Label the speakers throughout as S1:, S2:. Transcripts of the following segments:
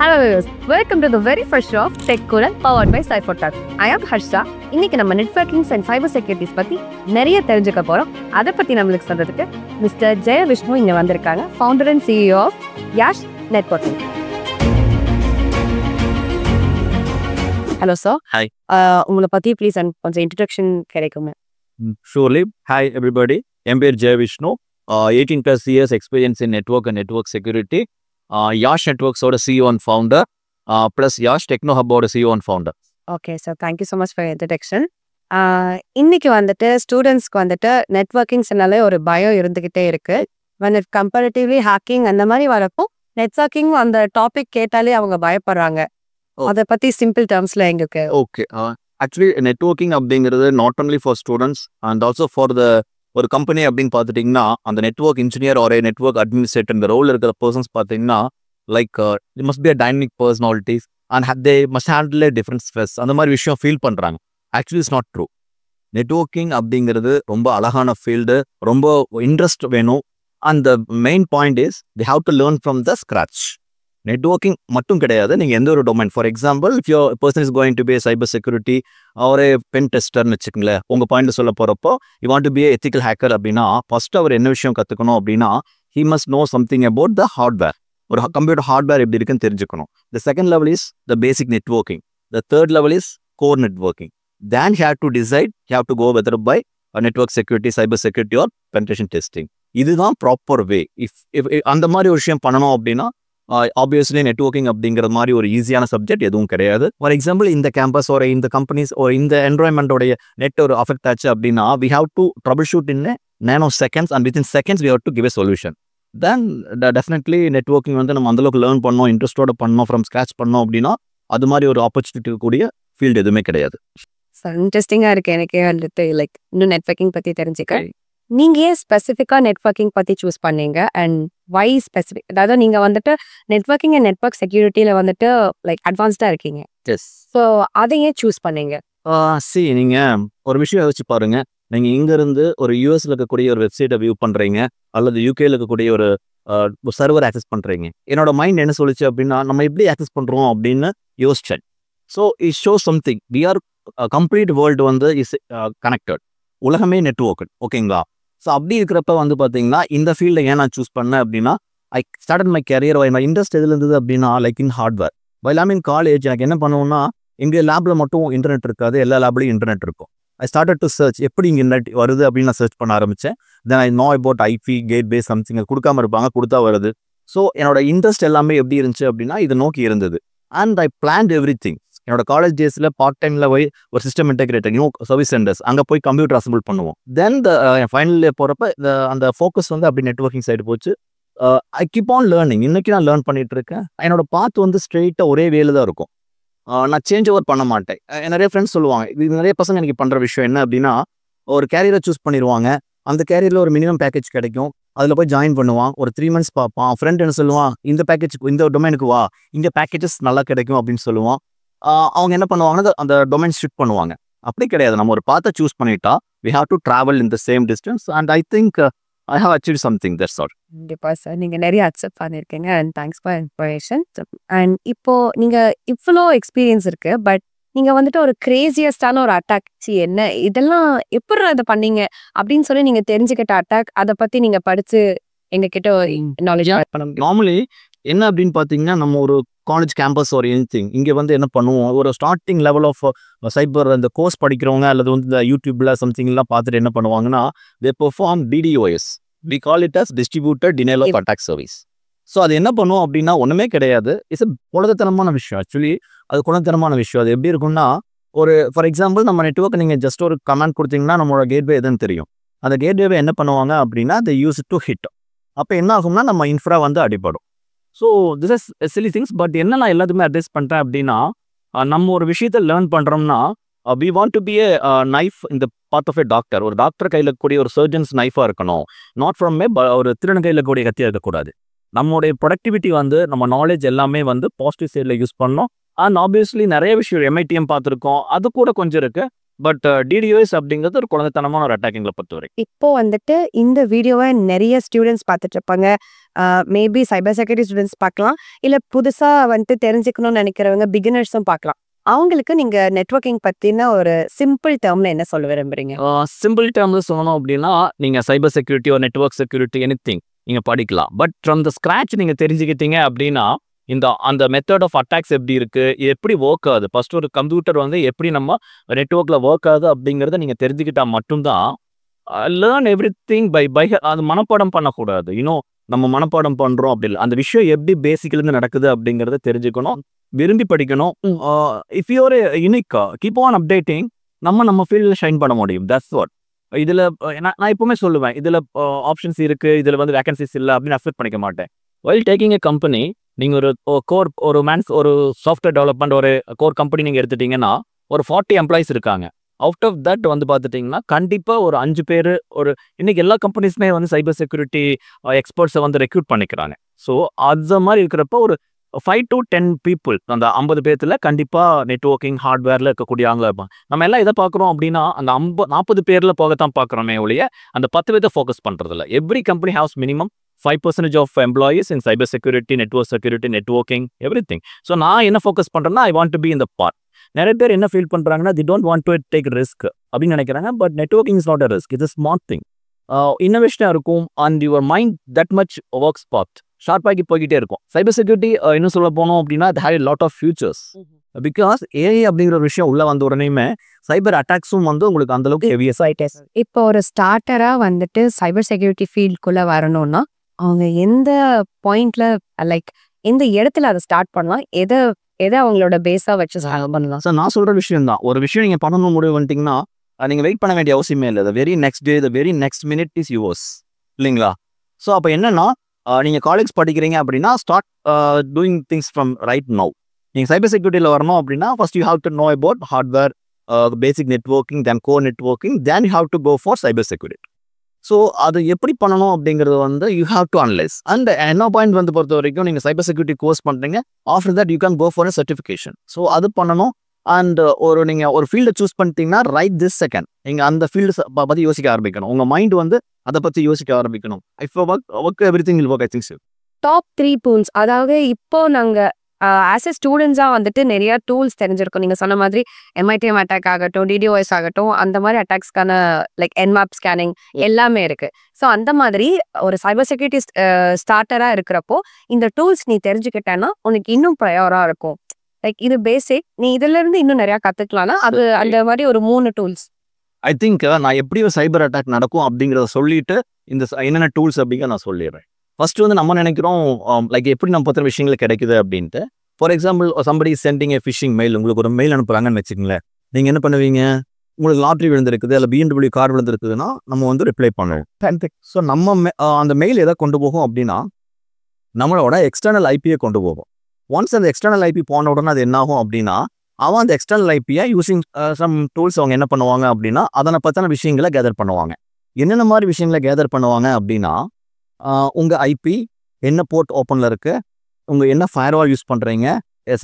S1: Hello welcome to the very first of tech Kural powered by cipher talk I am Harsha இன்னைக்கு நம்ம நெட்வொர்க்கிங்ஸ் and cyber securities பத்தி நிறைய தெரிஞ்சுக்க போறோம். அதை பத்தி நம்மளுக்கு சொல்றதுக்கு மிஸ்டர் ஜெய விஷ்ணு இங்க வந்திருக்காங்க founder and CEO of Yash networking hello sir
S2: Hi.
S1: உங்களை பத்தி ப்ளீஸ் கொஞ்சம் இன்ட்ரடக்ஷன் கிடைக்குமே.
S2: Surely. Hi, everybody. என் பேர் Jaya Vishnu eighteen plus years experience in network and network security Yash நெட்ஒர்க்ஸோட CEO and founder plus Yash techno ஹப்போட CEO and founder
S1: okay sir thank you so much for introduction இன்னைக்கு வந்துட்டு ஸ்டூடெண்ட்ஸ்க்கு வந்துட்டு நெட்ஒர்க்கிங்ஸ்னாலே ஒரு பயம் இருந்துக்கிட்டே இருக்கு. When it கம்பேரிட்டிவ்லி ஹேக்கிங் அந்த மாதிரி வரப்போ நெட்ஒர்க்கிங் அந்த டாபிக் கேட்டாலே அவங்க பயப்படுறாங்க.
S2: ஓ.
S1: அதை பத்தி சிம்பிள் டேர்ம்ஸ்ல எங்களுக்கு
S2: ஓகே ஆக்சுவலி நெட்ஒர்க்கிங் அப்படிங்கிறது not only for students and also for the ஒரு கம்பெனி அப்படின்னு பார்த்துட்டிங்கன்னா அந்த நெட்ஒர்க் இன்ஜினியர் ஒரு நெட்ஒர்க் அட்மினிஸ்ட்ரேட்டர் இந்த ரோல் இருக்கிற பர்சன்ஸ் பார்த்தீங்கன்னா like it must be a dynamic personalities and they must handle different stress அந்த மாதிரி விஷயம் ஃபீல் பண்ணுறாங்க actually is not true networking அப்படிங்கிறது ரொம்ப அழகான ஃபீல்டு ரொம்ப இன்ட்ரெஸ்ட் வேணும். And the main point is the have to learn from the scratch networking மட்டும் கிடையாது. நீங்கள் எந்த ஒரு domain for example if your person is going to be cyber security ஒரு பென் டெஸ்டர்னு வச்சுக்கோங்களேன். உங்கள் பாயிண்ட் சொல்ல போகிறப்போ you want to be ethical hacker அப்படின்னா ஃபர்ஸ்ட் அவர் என்ன விஷயம் கற்றுக்கணும் அப்படின்னா he must know something about the hardware ஒரு கம்ப்யூட்டர் ஹார்ட்வேர் எப்படி இருக்குன்னு தெரிஞ்சுக்கணும். The second level is the basic networking the third level is core networking then have to decide have to go whether by network security cyber security or penetration testing இதுதான் proper way if if அந்த மாதிரி ஒரு விஷயம் பண்ணணும் அப்படின்னா obviously networking அப்படிங்கிற மாதிரி ஒரு ஈஸியான சப்ஜெக்ட் எதுவும் கிடையாது. ஃபார் எக்ஸாம்பிள் இந்த கேம்பஸ் ஒரு இந்த கம்பெனிஸ் ஒரு இந்த என்வரான்மெண்ட்டோடைய நெட் ஒரு அஃபெக்ட் ஆச்சு அப்படின்னா we have to troubleshoot in nano seconds and within seconds we have to give a solution then definitely networking வந்து நம்ம அந்தளவுக்கு லேர்ன் பண்ணோம் இன்ட்ரெஸ்டோட பண்ணோம் ஃப்ரம் ஸ்க்ராச் பண்ணோம் அப்படின்னா அது மாதிரி ஒரு ஆப்பர்ச்சுனிட்டி கூடிய ஃபீல்டு எதுவுமே கிடையாது.
S1: இன்ட்ரெஸ்டிங்கா இருக்கு எனக்கே வந்துட்டு லைக் இன்னும் நெட்ஒர்க்கிங் பத்தி தெரிஞ்சுக்க. நீங்க ஏன் ஸ்பெசிஃபிக்கா நெட்ஒர்க்கிங் பத்தி சூஸ் பண்ணீங்க? அண்ட் வை ஸ்பெசிஃபிக் அதாவது நீங்க வந்துட்டு நெட்ஒர்க்கிங் அண்ட் நெட்ஒர்க் செக்யூரிட்டியில வந்துட்டு லைக் அட்வான்ஸ்டா இருக்கீங்க. ஸோ அதை ஏன் சூஸ் பண்ணீங்க?
S2: சி நீங்கள் ஒரு விஷயம் யோசிச்சு பாருங்க. நீங்கள் இங்கேருந்து ஒரு யூஎஸ்ல இருக்கக்கூடிய ஒரு வெப்சைட்டை வியூ பண்ணுறீங்க அல்லது யூகேல இருக்கக்கூடிய ஒரு சர்வர் ஆக்சஸ் பண்ணுறீங்க என்னோட மைண்ட் என்ன சொல்லுச்சு அப்படின்னா நம்ம எப்படி ஆக்சஸ் பண்ணுறோம் அப்படின்னு யோசிச்சேன். So it show something we are complete world வந்து இஸ் கனெக்டட் உலகமே நெட்ஒர்க் ஓகேங்களா ஸோ அப்படி இருக்கிறப்ப வந்து பார்த்தீங்கன்னா இந்த ஃபீல்டை ஏன் நான் சூஸ் பண்ணேன் அப்படின்னா I start my career my interest எதுல இருந்தது அப்படின்னா like in hardware by in college எனக்கு என்ன பண்ணுவோம்னா எங்கள் லேபில் மட்டும் இன்டர்நெட் இருக்காது எல்லா லேப்லையும் இன்டர்நெட் இருக்கும். ஐ ஸ்டார்டட் டு சர்ச் எப்படி இங்கே நெட் வருது அப்படின்னு நான் சர்ச் பண்ண ஆரம்பித்தேன் then I know about IP gate base something கொடுக்காம இருப்பாங்க கொடுத்தா வருது. ஸோ என்னோட இன்ட்ரெஸ்ட் எல்லாமே எப்படி இருந்துச்சு அப்படின்னா இதை நோக்கி இருந்தது. And I planned everything என்னோட காலேஜ் டேஸில் பார்ட் டைமில் போய் ஒரு system integrator new service centres அங்கே போய் கம்ப்யூட்டர் அசம்பிள் பண்ணுவோம். தென் த ஃபைனல் இயர் போகிறப்ப இந்த அந்த ஃபோக்கஸ் வந்து அப்படி நெட்ஒர்க்கிங் சைடு போச்சு. ஐ கீப் ஆன் லேர்னிங் இன்னைக்கு நான் லேர்ன் பண்ணிட்டு இருக்கேன். என்னோட பாத் வந்து ஸ்ட்ரெயிட்டாக ஒரே வேல தான் இருக்கும். Uh, நான் சேஞ்ச் ஓவர் பண்ண மாட்டேன். நிறைய ஃப்ரெண்ட்ஸ் சொல்லுவாங்க இது நிறைய பசங்க எனக்கு பண்ணுற விஷயம் என்ன அப்படின்னா ஒரு கேரியரை சூஸ் பண்ணிடுவாங்க அந்த கேரியரில் ஒரு மினிமம் பேக்கேஜ் கிடைக்கும். அதில் போய் ஜாயின் பண்ணுவான். ஒரு த்ரீ மந்த்ஸ் பார்ப்பான். ஃப்ரெண்ட் என்ன சொல்லுவான் இந்த பேக்கேஜ் இந்த டொமைனுக்கு வா. இந்த பேக்கேஜஸ் நல்லா கிடைக்கும் அப்படின்னு சொல்லுவான். அவங்க என்ன பண்ணுவாங்கன்னா அந்த டொமைன் ஷிஃப்ட் பண்ணுவாங்க. அப்படி கிடையாது. நம்ம ஒரு பாத்தை சூஸ் பண்ணிட்டா we have to travel in the same distance and I think I have achieve something that's all
S1: கண்டிப்பா சார் நீங்க நிறைய அக்செப்ட் பண்ணிருக்கீங்க and thanks for information and இப்போ நீங்க இவ்வளோ எக்ஸ்பீரியன்ஸ் இருக்கு பட் நீங்க வந்துட்டு ஒரு கிரேசியஸ்டான ஒரு அட்டாக் சி என்ன? இதெல்லாம் எப்படி அதை பண்ணீங்க? அப்படின்னு சொல்லி நீங்க தெரிஞ்சுக்கிட்ட அட்டாக் அதை பத்தி நீங்க படிச்சு எங்க கிட்ட நாலேஜ் பண்ண முடியும்.
S2: நார்மலி என்ன அப்படின்னு பார்த்தீங்கன்னா நம்ம ஒரு காலேஜ் கேம்பஸ் ஒரு எனி திங் இங்கே வந்து என்ன பண்ணுவோம்? ஒரு ஸ்டார்டிங் லெவல் ஆஃப் சைபர் அந்த கோர்ஸ் படிக்கிறவங்க அல்லது வந்து இந்த யூடியூப்ல சம்திங்லாம் பார்த்துட்டு என்ன பண்ணுவாங்கன்னா they perform DDoS we call it as distributed denial of attack service so அது என்ன பண்ணும் அப்படின்னா ஒன்றுமே கிடையாது. இட்ஸ் குழந்தைத்தனமான விஷயம் ஆக்சுவலி அது குழந்தைத்தனமான விஷயம். அது எப்படி இருக்கும்னா ஒரு ஃபார் எக்ஸாம்பிள் நம்ம நெட்ஒர்க் நீங்கள் ஜஸ்ட் ஒரு கமெண்ட் கொடுத்தீங்கன்னா நம்மளோட கேட்வே எதுன்னு தெரியும். அந்த கேட்வேவை என்ன பண்ணுவாங்க அப்படின்னா they யூஸ் டு ஹிட் அப்போ என்ன ஆகும்னா நம்ம இன்ஃப்ரா வந்து அடிபடும். So this is silly things but என்ன நான் எல்லாத்துக்குமே அட்வைஸ் பண்ணுறேன் அப்படின்னா நம்ம ஒரு விஷயத்தை லேர்ன் பண்ணுறோம்னா we want to be a knife இந்த பார்ட் ஆஃப் ஏ டாக்டர் ஒரு டாக்டர் கையில் கூடிய ஒரு சர்ஜன்ஸ் நைஃபாக இருக்கணும். நாட் ஃப்ரம் ஏ ஒரு திருடன் கையில் கூடிய கத்தியாக இருக்கக்கூடாது. நம்மளுடைய ப்ரொடக்டிவிட்டி வந்து நம்ம நாலேஜ் எல்லாமே வந்து பாசிட்டிவ் சைடில் யூஸ் பண்ணோம் அண்ட் ஆப்வியஸ்லி நிறைய விஷயம் எம்ஐடிஎம் பார்த்துருக்கோம். அது கூட கொஞ்சம் இருக்கு. பட் டிடிஓஎஸ் அப்படிங்கிறது ஒரு குழந்தைத்தனமான ஒரு அட்டாக்கிங்களை பொறுத்த வரைக்கும்
S1: இப்போ வந்துட்டு இந்த வீடியோவை நிறைய ஸ்டூடெண்ட்ஸ் பார்த்துட்டு இருப்பாங்க. மேபி சைபர் செக்யூரிட்டி ஸ்டூடெண்ட்ஸ் பார்க்கலாம். இல்ல புதுசா வந்துட்டு தெரிஞ்சுக்கணும்னு நினைக்கிறவங்க பிகினர்ஸும் பார்க்கலாம். அவங்களுக்கு நீங்க நெட்வொர்க்கிங் பத்தின ஒரு சிம்பிள் டேர்ம்ல என்ன சொல்ல விரும்புறீங்க?
S2: சிம்பிள் டேர்ம்ல சொல்லணும் அப்படின்னா நீங்கள் சைபர் செக்யூரிட்டி ஒரு நெட்ஒர்க் செக்யூரிட்டி எனி திங் நீங்கள் படிக்கலாம். பட் ஃப்ரம் த ஸ்க்ராட்ச் நீங்கள் தெரிஞ்சுக்கிட்டீங்க அப்படின்னா இந்த அந்த மெத்தட் ஆஃப் அட்டாக்ஸ் எப்படி இருக்கு? எப்படி ஒர்க் ஆகுது? ஃபர்ஸ்ட் ஒரு கம்ப்யூட்டர் வந்து எப்படி நம்ம நெட்ஒர்க்ல ஒர்க் ஆகுது அப்படிங்கிறத நீங்க தெரிஞ்சுக்கிட்டா மட்டும்தான் learn everything by by அது மனப்பாடம் பண்ணக்கூடாது. இன்னும் நம்ம மனப்பாடம் பண்றோம் அப்படி இல்லை. அந்த விஷயம் எப்படி பேசிக்லேருந்து நடக்குது அப்படிங்கிறத தெரிஞ்சுக்கணும் விரும்பி படிக்கணும். If your unique keep on updating நம்ம நம்ம ஃபீல்டில் ஷைன் பண்ண முடியும். தட்ஸ் வாட் இதில் நான் நான் எப்பவுமே சொல்லுவேன். இதில் ஆப்ஷன்ஸ் இருக்குது இதில் வந்து வேகன்சிஸ் இல்லை அப்படின்னு அஃபெக்ட் பண்ணிக்க மாட்டேன். வைல் டேக்கிங் ஏ கம்பெனி நீங்கள் ஒரு கோர் ஒரு மேன்ஸ் ஒரு சாஃப்ட்வேர் டெவலப்மெண்ட் ஒரு கோர் கம்பெனி நீங்கள் எடுத்துட்டீங்கன்னா ஒரு ஃபார்ட்டி எம்ப்ளாயிஸ் இருக்காங்க. அவுட் ஆஃப் தட் வந்து பார்த்துட்டிங்கன்னா கண்டிப்பாக ஒரு அஞ்சு பேர் ஒரு இன்னைக்கு எல்லா கம்பெனிஸுமே வந்து சைபர் செக்யூரிட்டி எக்ஸ்பர்ட்ஸை வந்து ரெக்ரூட் பண்ணிக்கிறாங்க. ஸோ அது மாதிரி இருக்கிறப்ப ஒரு ஃபைவ் டு டென் பீப்புள் அந்த ஐம்பது பேர்த்தில் கண்டிப்பாக நெட்ஒர்க்கிங் ஹார்ட்வேரில் இருக்கக்கூடியவங்க இருப்பாங்க. நம்ம எல்லாம் எதை பார்க்குறோம் அப்படின்னா அந்த ஐம்ப நாற்பது பேரில் போகத்தான் பார்க்குறோமே ஒழிய அந்த பத்து பேர்த்தை ஃபோக்கஸ் பண்ணுறதில்ல every company haves minimum five percentage of employees in cyber security network security networking everything so நான் என்ன ஃபோக்கஸ் பண்ணுறேன்னா ஐ வாண்ட் டு பி இந்த பார்ட் நிறைய பேர் என்ன ஃபீல் பண்ணுறாங்கன்னா they don't want to take risk அப்படின்னு நினைக்கிறாங்க but networking is not a risk இது ஸ்மார்ட் திங் இன்னோவேஷனாக இருக்கும் and your mind that much work spot ஷார்ப்பாகி போய்கிட்டே இருக்கும். சைபர் செக்யூரிட்டி இன்னும் சொல்ல போனோம் அப்படின்னா had a lot of futures because AI அப்படிங்கிற ஒரு விஷயம் உள்ள வந்த உடனேயுமே சைபர் அட்டாக்ஸும் வந்து உங்களுக்கு அந்த அளவுக்கு ஹெவியஸ்
S1: இப்போ ஒரு ஸ்டார்டரா வந்துட்டு சைபர் செக்யூரிட்டி ஃபீல்டுக்குள்ள வரணும்னா அவங்க எந்த பாயிண்ட்ல லைக் எந்த இடத்துல அதை ஸ்டார்ட் பண்ணலாம் எதை எதை அவங்களோட பேஸா வச்சு பண்ணலாம்?
S2: சார் நான் சொல்ற விஷயம் தான் ஒரு விஷயம் நீங்க பண்ணணும் முடிவு வந்துட்டீங்கன்னா நீங்க வெயிட் பண்ண வேண்டிய அவசியமே இல்லை. The very next day the very next minute is yours இல்லைங்களா? ஸோ அப்போ என்னன்னா நீங்கள் நீங்க காலேஜ் படிக்கிறீங்க அப்படின்னா start doing things from right now நீங்கள் சைபர் செக்யூரிட்டியில் வரணும் அப்படின்னா first you have to know about hardware basic networking then go networking then you have to go for cyber security so அது எப்படி பண்ணணும் அப்படிங்கிறது வந்து you have to analyse and என்ன பாயிண்ட் வந்து பொறுத்த வரைக்கும் நீங்கள் சைபர் செக்யூரிட்டி கோர்ஸ் பண்ணுறீங்க after that you can go for a certification so அது பண்ணணும். அண்ட் ஒரு நீங்கள் ஒரு ஃபீல்டை சூஸ் பண்ணிட்டீங்கன்னா ரைட் திஸ் செகண்ட் நீங்கள் அந்த ஃபீல்டு பற்றி யோசிக்க ஆரம்பிக்கணும். உங்கள் மைண்ட் வந்து அதை பற்றி யோசிக்க ஆரம்பிக்கணும். இப்போ work work everything will work I things
S1: top three boons அதாவது இப்போ நாங்கள் ஆஸ் எ ஸ்டூடெண்ட்ஸா வந்துட்டு நிறைய டூல்ஸ் தெரிஞ்சிருக்கோம். நீங்க சொன்ன மாதிரி எம்ஐடிஎம் அட்டாக் ஆகட்டும் டிடிஓஎஸ் ஆகட்டும் அந்த மாதிரி அட்டாக்ஸ்க்கான லைக் என்மாப் ஸ்கேனிங் எல்லாமே இருக்கு. ஸோ அந்த மாதிரி ஒரு சைபர் செக்யூரிட்டி ஸ்டார்டரா இருக்கிறப்போ இந்த டூல்ஸ் நீ தெரிஞ்சுக்கிட்டேன்னா உனக்கு இன்னும் ப்ரையோரா இருக்கும். லைக் இது பேசிக் நீ இதுல இருந்து இன்னும் நிறைய கத்துக்கலாம்னா அது அந்த மாதிரி ஒரு மூணு டூல்ஸ்
S2: ஐ திங்க் நான் எப்படி ஒரு சைபர் அட்டாக் நடக்கும் அப்படிங்கிறத சொல்லிட்டு இந்த என்னென்ன டூல்ஸ் அப்படிங்க நான் சொல்லிடுறேன். ஃபர்ஸ்ட் வந்து நம்ம நினைக்கிறோம் லைக் எப்படி நம்ம பத்திர விஷயங்கள் கிடைக்குது அப்படின்ட்டு. For example somebody sending a phishing mail உங்களுக்கு ஒரு மெயில் அனுப்புறாங்கன்னு வச்சுக்கங்களேன். நீங்கள் என்ன பண்ணுவீங்க? உங்களுக்கு லாட்ரி விழுந்திருக்குது இல்லை பிஎன்டபிள்யூ கார் விழுந்திருக்குதுன்னா நம்ம வந்து ரிப்ளை பண்ணுவோம். ஸோ நம்ம அஹ் அந்த மெயில் எதை கொண்டு போகும் அப்படின்னா நம்மளோட எக்ஸ்டர்னல் ஐபியை கொண்டு போகும். ஒன்ஸ் அந்த எக்ஸ்டர்னல் ஐபி போன உடனே அது என்ன ஆகும் அப்படின்னா அவன் அந்த எக்ஸ்டர்னல் ஐபியை யூசிங் சம் டூல்ஸ் அவங்க என்ன பண்ணுவாங்க அப்படின்னா அதனை பற்றின விஷயங்களை கேதர் பண்ணுவாங்க. என்னென்ன மாதிரி விஷயங்களை கேதர் பண்ணுவாங்க அப்படின்னா உங்கள் ஐபி என்ன போர்ட் ஓப்பனில் இருக்குது உங்கள் என்ன ஃபயர்வால் யூஸ் பண்ணுறீங்க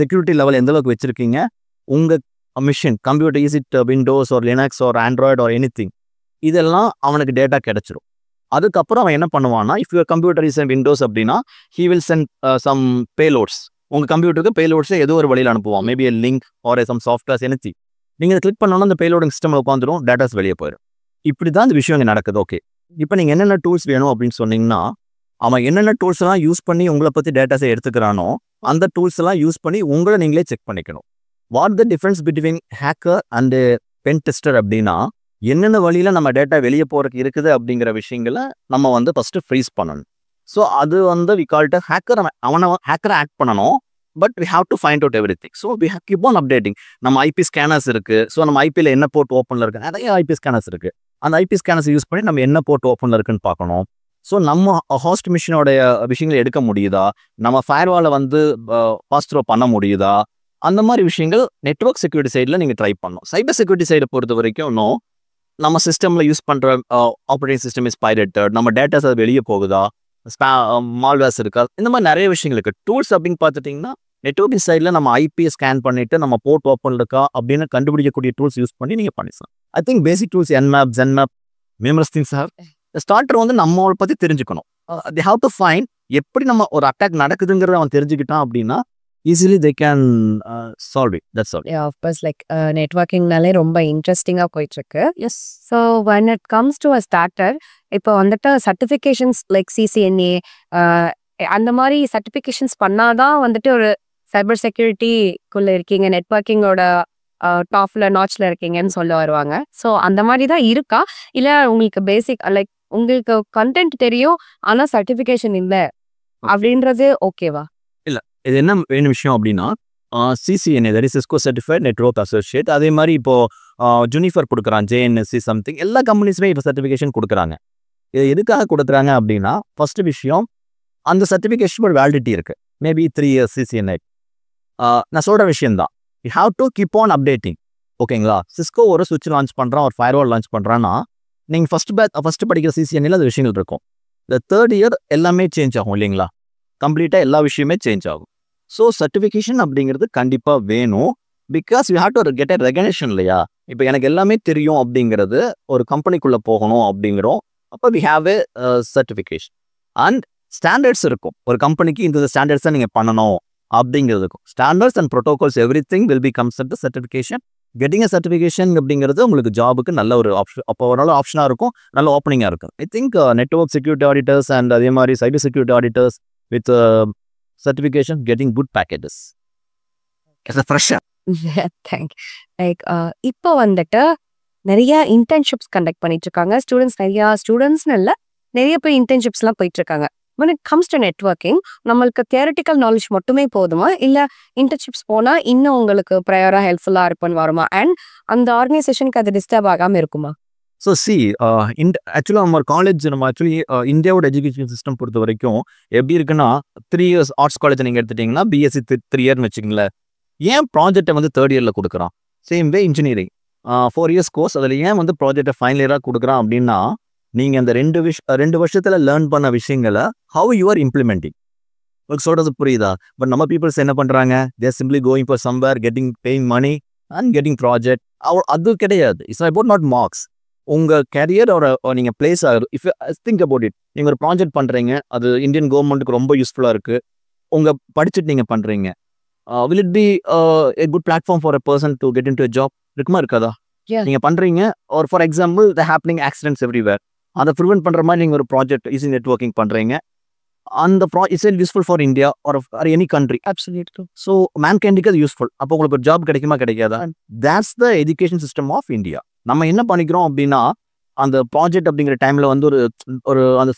S2: செக்யூரிட்டி லெவல் எந்த அளவுக்கு வச்சுருக்கீங்க? உங்கள் machine computer is it Windows ஒரு லினக்ஸ் ஒரு ஆண்ட்ராய்டு ஒரு எனி இதெல்லாம் அவனுக்கு டேட்டா கிடைச்சிரும். அதுக்கப்புறம் அவன் என்ன பண்ணுவான்னா if your computer is Windows அப்படின்னா he will send some payloads உங்கள் கம்ப்யூட்டருக்கு பேலோட்ஸை ஏதோ ஒரு வழியில் அனுப்புவான். Maybe a link or some softwares any நீங்கள் கிளிக் பண்ணோன்னா அந்த பேலோடிங் சிஸ்டமில் உட்காந்துரும் டேட்டாஸ் வெளியே போயிடும் இப்படி தான் இந்த விஷயம் இங்கே நடக்குது. ஓகே இப்போ நீங்கள் என்னென்ன டூல்ஸ் வேணும் அப்படின்னு சொன்னீங்கன்னா அவன் என்னென்ன டூல்ஸ் எல்லாம் யூஸ் பண்ணி உங்களை பற்றி டேட்டாஸை எடுத்துக்கிறானோ அந்த டூல்ஸ் எல்லாம் யூஸ் பண்ணி உங்களை நீங்களே செக் பண்ணிக்கணும். What the difference between hacker and pen tester அப்படின்னா என்னென்ன வழியில் நம்ம டேட்டா வெளியே போகிறதுக்கு இருக்குது அப்படிங்கிற விஷயங்களை நம்ம வந்து ஃபஸ்ட்டு ஃப்ரீஸ் பண்ணணும். ஸோ அது வந்து வி கால்ட்டு ஹேக்கர் அவனை ஹேக்கரை ஆக்ட் பண்ணணும். But we have to find out everything so we have keep on updating நம்ம ஐபி ஸ்கேனர்ஸ் இருக்குது ஸோ நம்ம ஐபியில் என்ன போர்ட் ஓப்பனில் இருக்குது நிறைய ஐபி ஸ்கேனர்ஸ் இருக்குது அந்த ஐபி ஸ்கேனர்ஸ் யூஸ் பண்ணி நம்ம என்ன போர்ட் ஓப்பனில் இருக்குன்னு பார்க்கணும். ஸோ நம்ம ஹாஸ்ட் மிஷினோடைய விஷயங்களை எடுக்க முடியுதா? நம்ம ஃபயர்வாலை வந்து பாஸ் த்ரோ பண்ண முடியுதா? அந்த மாதிரி விஷயங்கள் நெட்வொர்க் செக்யூரிட்டி சைடில் நீங்கள் ட்ரை பண்ணணும். சைபர் செக்யூரிட்டி சைடை பொறுத்த வரைக்கும் இன்னும் நம்ம சிஸ்டமில் யூஸ் பண்ணுற ஆப்ரேட்டிங் சிஸ்டம் இஸ் பைரேட்டட் நம்ம டேட்டாஸ் அது வெளியே போகுதா? ஸ்பே மால்வேஸ் இருக்கா? இந்த மாதிரி நிறைய விஷயங்கள் இருக்குது டூல்ஸ் அப்படின்னு பார்த்துட்டிங்கன்னா நெட்ஒர்க்கிங் சைடில் நம்ம ஐபியை ஸ்கேன் பண்ணிட்டு நம்ம போர்ட் ஓப்பன் இருக்கா அப்படின்னு கண்டுபிடிக்கக்கூடிய டூல்ஸ் யூஸ் பண்ணி நீங்கள் பண்ணிக்கலாம் I think basic tools Nmap Zenmap மேமரஸ் things have starter வந்து நம்மளை பற்றி தெரிஞ்சுக்கணும். தி ஹாவ் டு ஃபைன் எப்படி நம்ம ஒரு அட்டாக் நடக்குதுங்கிறத அவன் தெரிஞ்சுக்கிட்டான் அப்படின்னா easily they can solve it that's all
S1: of course like நெட்ஒர்க்கிங்னாலே ரொம்ப இன்ட்ரெஸ்டிங்காக போயிட்டு இருக்கு
S2: yes
S1: so when it comes to a starter இப்போ வந்துட்டு சர்டிஃபிகேஷன்ஸ் லைக் சிசிஎன்ஏ அந்த மாதிரி சர்டிஃபிகேஷன்ஸ் பண்ணாதான் வந்துட்டு ஒரு சைபர் செக்யூரிட்டிக்குள்ள இருக்கீங்க நெட்ஒர்க்கிங்கோட டாப்ல நாட்ச்ல இருக்கீங்கன்னு சொல்ல வருவாங்க. ஸோ அந்த மாதிரி தான் இருக்கா? இல்லை உங்களுக்கு பேசிக் லைக் உங்களுக்கு கண்டென்ட் தெரியும் ஆனால் சர்டிஃபிகேஷன் இல்லை அப்படின்றது ஓகேவா
S2: இது என்ன வேணும் விஷயம் அப்படின்னா CCNA that is Cisco certified network associate அதே மாதிரி இப்போ ஜூனிஃபர் கொடுக்குறான் ஜேஎன்எஸ்சி சம்திங் எல்லா கம்பெனிஸுமே இப்போ சர்டிஃபிகேஷன் கொடுக்குறாங்க. இது எதுக்காக கொடுக்குறாங்க அப்படின்னா ஃபர்ஸ்ட் விஷயம் அந்த சர்டிஃபிகேஷன் ஒரு வேலிடிட்டி இருக்கு. மேபி த்ரீ இயர்ஸ் சிசிஎன்ஐ நான் சொல்கிற விஷயம் தான் you have to keep on updating ஓகேங்களா சிஸ்கோ ஒரு சுவிட்ச் லான்ச் பண்ணுறான் ஒரு ஃபயர்வால் லான்ச் பண்ணுறான்னா நீங்கள் ஃபஸ்ட் பேத் ஃபஸ்ட்டு படிக்கிற சிசிஎன்ஏல அது விஷயங்கள் இருக்கும். இந்த தேர்ட் இயர் எல்லாமே சேஞ்ச் ஆகும் இல்லைங்களா? கம்ப்ளீட்டாக எல்லா விஷயமே சேஞ்ச் ஆகும். ஸோ சர்டிஃபிகேஷன் அப்படிங்கிறது கண்டிப்பாக வேணும். Because you have to get a recognition இல்லையா? இப்போ எனக்கு எல்லாமே தெரியும் அப்படிங்கிறது ஒரு கம்பெனிக்குள்ளே போகணும் அப்படிங்கிறோம். அப்போ we have a certification and standards இருக்கும். ஒரு கம்பெனிக்கு இந்த ஸ்டாண்டர்ட்ஸை நீங்கள் பண்ணணும். அப்படிங்கிறது இருக்கும் standards and protocols every thing will be comes at certification getting a certification அப்படிங்கிறது உங்களுக்கு ஜாபுக்கு நல்ல ஒரு ஆப்ஷன் அப்போ ஒரு நல்ல ஆப்ஷனாக இருக்கும். நல்ல ஓப்பனிங்காக இருக்கும். I think network security auditors and அதே மாதிரி cyber security auditors with getting good packages. As a fresher.
S1: Thank like இப்போ வந்துட்டு நிறைய இன்டர்ன்ஷிப்ஸ் கண்டக்ட் பண்ணிட்டு இருக்காங்க. ஸ்டூடெண்ட்ஸ் நிறைய ஸ்டூடெண்ட்ஸ்னு இல்லை நிறைய பேர் இன்டர்ன்ஷிப்ஸ்லாம் போயிட்டு இருக்காங்க. When it comes to networking நம்மளுக்கு தியரட்டிக்கல் நாலேஜ் மட்டுமே போதுமா? இல்லை இன்டர்ன்ஷிப்ஸ் போனால் இன்னும் உங்களுக்கு ப்ரையராக ஹெல்ப்ஃபுல்லாக இருப்பேன்னு வருமா? அண்ட் அந்த ஆர்கனைசேஷனுக்கு அது டிஸ்டர்ப் ஆகாமல் இருக்குமா?
S2: ஸோ சி இந்த ஆக்சுவலாக நம்ம காலேஜ் நம்ம ஆக்சுவலி uh, இந்தியாவோட எஜுகேஷன் சிஸ்டம் பொறுத்த வரைக்கும் எப்படி இருக்குன்னா த்ரீ இயர்ஸ் ஆர்ட்ஸ் காலேஜ் நீங்கள் எடுத்துட்டிங்கன்னா பிஎஸ்சி த்ரீ இயர்னு வச்சுங்களேன் ஏன் ப்ராஜெக்டை வந்து தேர்ட் இயரில் கொடுக்குறான்? Same way engineering four years course அதில் ஏன் வந்து ப்ராஜெக்டை ஃபைனல் இயராக கொடுக்குறான் அப்படின்னா நீங்கள் அந்த ரெண்டு விஷ் ரெண்டு வருஷத்தில் லேர்ன் பண்ண விஷயங்களை ஹவு யூ ஆர் இம்ப்ளிமெண்டிங் உங்களுக்கு சொல்கிறது புரியுதா? பட் நம்ம பீப்புள்ஸ் என்ன பண்ணுறாங்க there simply going for somewhere getting paying money and getting project அது கிடையாது. இட்ஸ் அபவுட் நாட் மார்க்ஸ் உங்கள் கேரியரோட நீங்கள் பிளேஸ் ஆகுது இஃப் திங்க் அபவுட் இட் நீங்கள் ஒரு ப்ராஜெக்ட் பண்ணுறீங்க அது இந்தியன் கவர்மெண்ட்டுக்கு ரொம்ப யூஸ்ஃபுல்லாக இருக்குது உங்கள் படிச்சுட்டு நீங்கள் பண்ணுறீங்க will it be a good platform for a person to get in to job இருக்குமா இருக்காதா. நீங்கள் பண்ணுறீங்க ஒரு for example the happening accidents everywhere அதை ப்ரிவென்ட் பண்ணுற மாதிரி நீங்கள் ஒரு ப்ராஜெக்ட் ஈஸி நெட்ஒர்க்கிங் பண்ணுறீங்க அந்த ப்ரா it's it useful for India or or any country
S1: absolutely
S2: so man கேண்டிக்கு அது யூஸ்ஃபுல் அப்போ உங்களுக்கு ஒரு ஜாப் கிடைக்குமா கிடைக்காதா? That's the education system of India நம்ம என்ன பண்ணிக்கிறோம் அப்படின்னா அந்த ப்ராஜெக்ட் அப்படிங்கிற டைமில் வந்து ஒரு ஒரு அந்த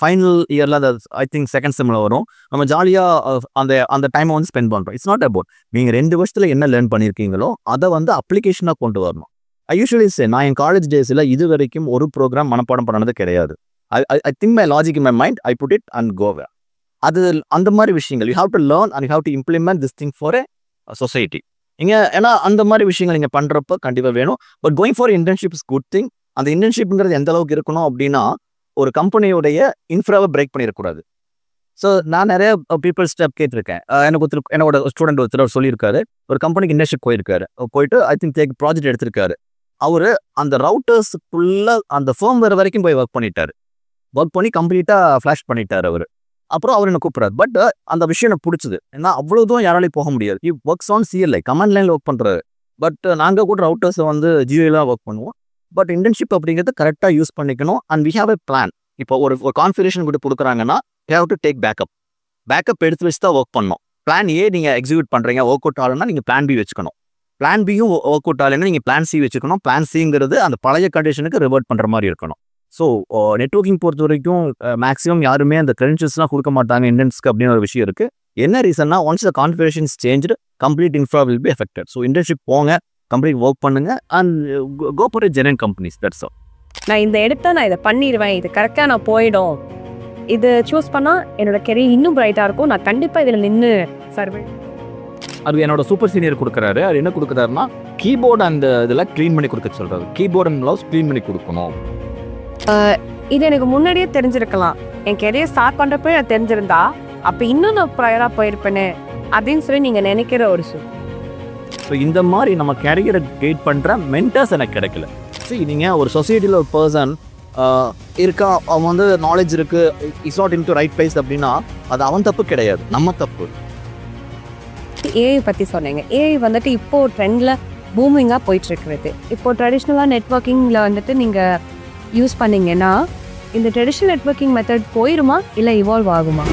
S2: ஃபைனல் இயரில் அந்த ஐ திங்க் செகண்ட் செம்மில் வரும். நம்ம ஜாலியாக அந்த அந்த டைமை வந்து ஸ்பெண்ட் பண்ணுறோம் இட்ஸ் நாட் அபவுட் நீங்கள் ரெண்டு வருஷத்தில் என்ன லேர்ன் பண்ணியிருக்கீங்களோ அதை வந்து அப்ளிகேஷனாக கொண்டு வரணும். ஐ யூஸ்வலி சே நான் என் காலேஜ் டேஸில் இது வரைக்கும் ஒரு ப்ரோக்ராம் மனப்பாடம் பண்ணது கிடையாது. I I think my logic in my mind I put it and go away அது அந்த மாதிரி விஷயங்கள். You have to learn and have to implement this thing for a society இங்கே ஏன்னா அந்த மாதிரி விஷயங்கள் நீங்கள் பண்ணுறப்ப கண்டிப்பாக வேணும். But going for internship is good thing அந்த இன்டர்ன்ஷிப்ங்கிறது எந்த அளவுக்கு இருக்கணும் அப்படின்னா ஒரு கம்பெனியோடைய இன்ஃப்ராவை பிரேக் பண்ணிடக்கூடாது. ஸோ நான் நிறைய பீப்புள் ஸ்டெப் கேட்டிருக்கேன். எனக்கு ஒருத்தர் என்னோட ஸ்டூடெண்ட் ஒருத்தர் சொல்லியிருக்காரு. ஒரு கம்பெனிக்கு இன்டர்ன்ஷிப் போயிருக்காரு. போயிட்டு ஐ திங்க் தேக் ப்ராஜெக்ட் எடுத்திருக்காரு. அவர் அந்த ரவுட்டர்ஸுக்குள்ள அந்த ஃபேம் வேறு வரைக்கும் போய் ஒர்க் பண்ணிட்டாரு. ஒர்க் பண்ணி கம்ப்ளீட்டாக ஃப்ளாஷ் பண்ணிட்டார் அவர். அப்புறம் அவர் என்ன கூப்பிட்றாரு? பட் uh, அந்த விஷயம் எனக்கு பிடிச்சது. ஏன்னா அவ்வளோ தூரம் யாராலையும் போக முடியாது. இ ஒர்க்ஸ் ஆன் சிஎல்ஐ கமெண்ட் லைனில் ஒர்க் பண்ணுறாரு பட் நாங்கள் கூட ரவுட்டர்ஸை வந்து ஜியோலாம் ஒர்க் பண்ணுவோம். பட் இன்டர்ன்ஷிப் அப்படிங்கிறது கரெக்டாக யூஸ் பண்ணிக்கணும். And we have a plan இப்போ ஒரு ஒரு கான்ஃபிகரேஷன் கூட கொடுக்குறாங்கன்னா have to take backup backup எடுத்து வச்சு தான் ஒர்க் பண்ணணும் பிளான் ஏ நீங்கள் எக்ஸிக்யூட் பண்ணுறீங்க ஒர்க் அவுட் ஆகணும்னா நீங்கள் பிளான் பி வச்சுக்கணும். பிளான் பியும் ஒர்க் அவுட் ஆகலைன்னா நீங்கள் பிளான் சி வச்சுக்கணும். பிளான் சிங்கிறது அந்த பழைய கண்டிஷனுக்கு ரிவர்ட் பண்ணுற மாதிரி இருக்கணும். ஸோ நெட்ஒர்க்கிங் பொறுத்த வரைக்கும் மேக்ஸிமம் யாருமே அந்த கிரெடென்ஷியல்ஸ்லாம் கொடுக்க மாட்டாங்க இண்டன்ஸ்க்கு அப்படின்னு ஒரு விஷயம் இருக்குது என்ன ரீசன்னா once the configurations change complete infra will be affected so internship போங்க கம்ப்ளீட் ஒர்க் பண்ணுங்க and go for general companies that's all
S1: நான் இந்த இடத்த நான் இதை பண்ணிடுவேன் இது கரெக்டாக நான் போயிடும். இது சூஸ் பண்ணால் என்னோட கெரியர் இன்னும் பிரைட்டாக இருக்கும். நான் கண்டிப்பாக இதில் நின்று சர்வே
S2: அது என்னோட சூப்பர் சீனியர் கொடுக்குறாரு. அது என்ன கொடுக்குறாருன்னா கீபோர்டு அந்த இதெல்லாம் க்ளீன் பண்ணி கொடுக்க சொல்றாரு. கீபோர்ட் அண்ட் க்ளவுஸ் க்ளீன் பண்ணி கொடுக்கணும்.
S1: இது எனக்கு முன்னாடியே தெரிஞ்சிருக்கலாம். என் கெரியர் ஸ்டார்ட் பண்ணுறப்ப எனக்கு தெரிஞ்சிருந்தா அப்போ இன்னும் நான் ப்ரையராக போயிருப்பேனே அப்படின்னு சொல்லி நீங்க நினைக்கிற ஒரு சூழ்
S2: ஸோ இந்த மாதிரி நம்ம கேரியரை கைட் பண்ணுற மென்டர்ஸ் எனக்கு கிடைக்கல. சரி நீங்கள் ஒரு சொசைட்டியில் ஒரு பர்சன் இருக்கா அவன் வந்து நாலேஜ் இருக்கு is not in to right place அப்படின்னா அது அவன் தப்பு கிடையாது. நம்ம தப்பு.
S1: ஏஐ பற்றி சொன்னீங்க. ஏஐ வந்துட்டு இப்போது ட்ரெண்டில் பூமிங்காக போயிட்டுருக்குறது. இப்போது ட்ரெடிஷ்னலாக நெட்ஒர்க்கிங்கில் வந்துட்டு நீங்கள் யூஸ் பண்ணிங்கன்னா இந்த ட்ரெடிஷ்னல் நெட்வொர்க்கிங் மெத்தட் போயிருமா? இல்லை இவால்வ் ஆகுமா?